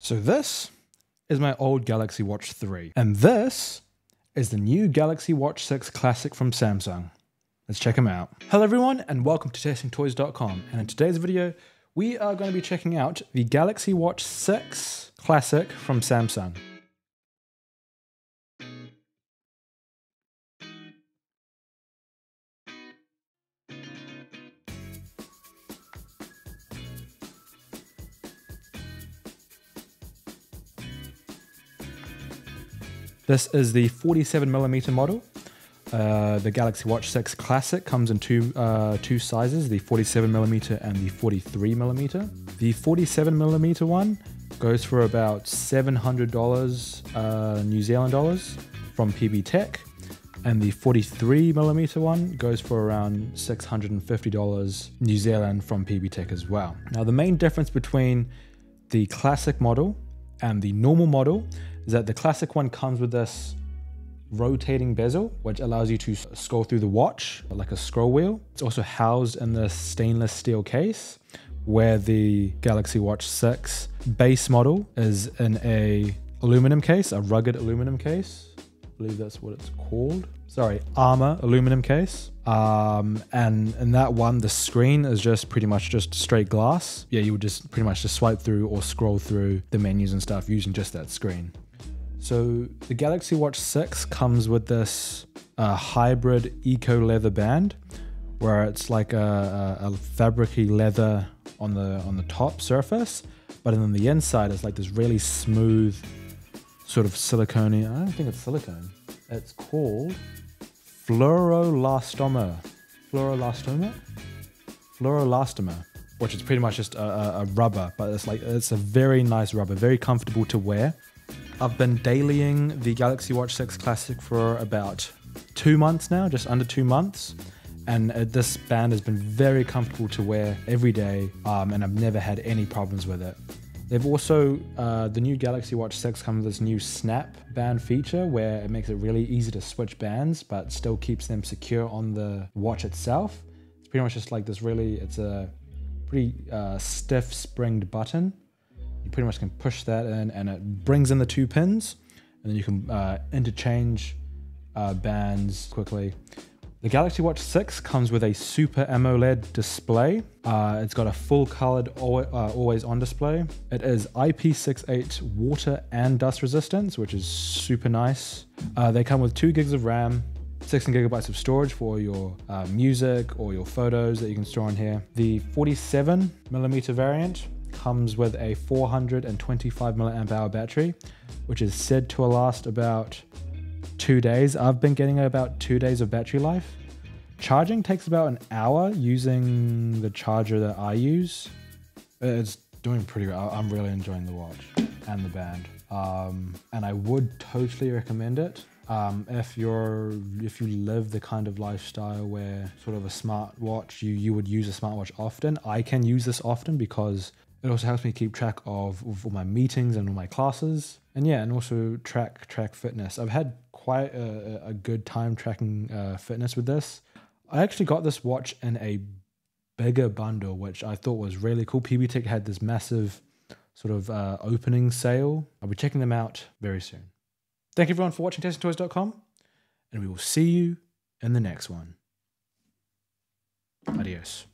So this is my old Galaxy Watch 3. And this is the new Galaxy Watch 6 Classic from Samsung. Let's check them out. Hello everyone and welcome to testingtoys.com. And in today's video, we are going to be checking out the Galaxy Watch 6 Classic from Samsung. This is the 47mm model. Uh, the Galaxy Watch 6 Classic comes in two uh, two sizes, the 47mm and the 43mm. The 47mm one goes for about $700 uh, New Zealand dollars from PB Tech, and the 43mm one goes for around $650 New Zealand from PB Tech as well. Now, the main difference between the Classic model and the normal model is that the classic one comes with this rotating bezel, which allows you to scroll through the watch like a scroll wheel. It's also housed in the stainless steel case, where the Galaxy Watch 6 base model is in a aluminum case, a rugged aluminum case. I believe that's what it's called. Sorry, armor aluminum case. Um, and in that one, the screen is just pretty much just straight glass. Yeah, you would just pretty much just swipe through or scroll through the menus and stuff using just that screen. So the Galaxy Watch 6 comes with this uh, hybrid eco leather band, where it's like a, a, a fabricy leather on the on the top surface, but then the inside it's like this really smooth sort of silicone. I don't think it's silicone. It's called fluoroelastomer. Fluoroelastomer? Fluoroelastomer, which is pretty much just a, a rubber, but it's like it's a very nice rubber, very comfortable to wear. I've been dailying the Galaxy Watch 6 Classic for about two months now, just under two months. And uh, this band has been very comfortable to wear every day, um, and I've never had any problems with it. They've also, uh, the new Galaxy Watch 6 comes with this new snap band feature where it makes it really easy to switch bands, but still keeps them secure on the watch itself. It's pretty much just like this really, it's a pretty uh, stiff springed button you pretty much can push that in and it brings in the two pins and then you can uh, interchange uh, bands quickly. The Galaxy Watch 6 comes with a Super AMOLED display. Uh, it's got a full colored uh, always on display. It is IP68 water and dust resistance, which is super nice. Uh, they come with 2 gigs of RAM, 16 gigabytes of storage for your uh, music or your photos that you can store on here. The 47 millimeter variant comes with a 425 milliamp hour battery, which is said to last about two days. I've been getting about two days of battery life. Charging takes about an hour using the charger that I use. It's doing pretty well. I'm really enjoying the watch and the band. Um, and I would totally recommend it. Um, if you're if you live the kind of lifestyle where sort of a smartwatch you you would use a smartwatch often i can use this often because it also helps me keep track of, of all my meetings and all my classes, and yeah, and also track track fitness. I've had quite a, a good time tracking uh, fitness with this. I actually got this watch in a bigger bundle, which I thought was really cool. PB Tech had this massive sort of uh, opening sale. I'll be checking them out very soon. Thank you everyone for watching testingtoys.com, and we will see you in the next one. Adios.